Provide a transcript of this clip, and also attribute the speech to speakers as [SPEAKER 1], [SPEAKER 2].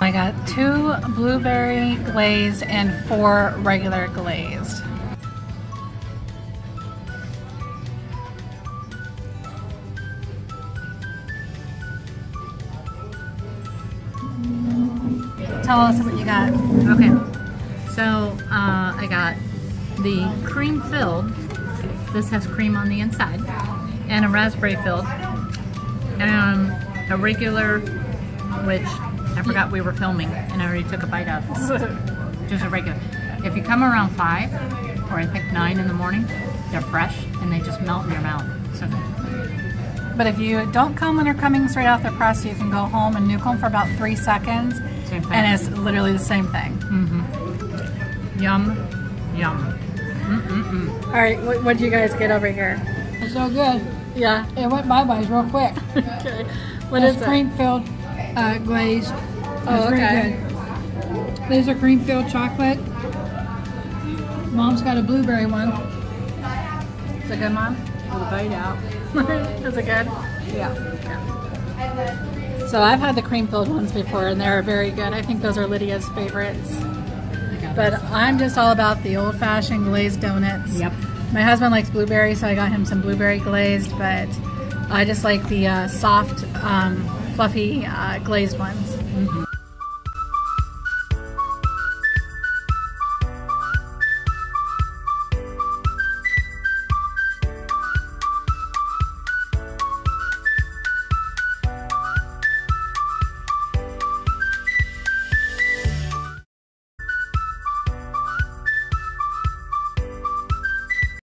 [SPEAKER 1] I got two blueberry glazed and four regular glazed. Tell us what you got.
[SPEAKER 2] Okay, so uh, I got the cream filled. This has cream on the inside, and a raspberry filled, and a regular, which forgot we were filming, and I already took a bite of. Just a regular. If you come around five, or I think nine in the morning, they're fresh and they just melt in your mouth. So good.
[SPEAKER 1] But if you don't come when they're coming straight off the press, you can go home and nuke them for about three seconds,
[SPEAKER 2] Same thing.
[SPEAKER 1] and it's literally the same thing. Mm -hmm.
[SPEAKER 2] Yum, yum. Mm-mm-mm.
[SPEAKER 1] All right, what did you guys get over here?
[SPEAKER 3] It's so good.
[SPEAKER 1] Yeah.
[SPEAKER 3] It went by ways real quick.
[SPEAKER 1] Okay. What
[SPEAKER 3] It's
[SPEAKER 1] is it?
[SPEAKER 3] cream filled uh, glazed.
[SPEAKER 1] Oh, okay.
[SPEAKER 3] good. These are cream filled chocolate. Mom's got a blueberry one.
[SPEAKER 1] Is it good, Mom?
[SPEAKER 2] The bite out.
[SPEAKER 1] is it good?
[SPEAKER 2] Yeah.
[SPEAKER 1] So I've had the cream filled ones before, and they're very good. I think those are Lydia's favorites. But I'm just all about the old fashioned glazed donuts.
[SPEAKER 2] Yep.
[SPEAKER 1] My husband likes blueberry, so I got him some blueberry glazed, but I just like the uh, soft, um, fluffy uh, glazed ones.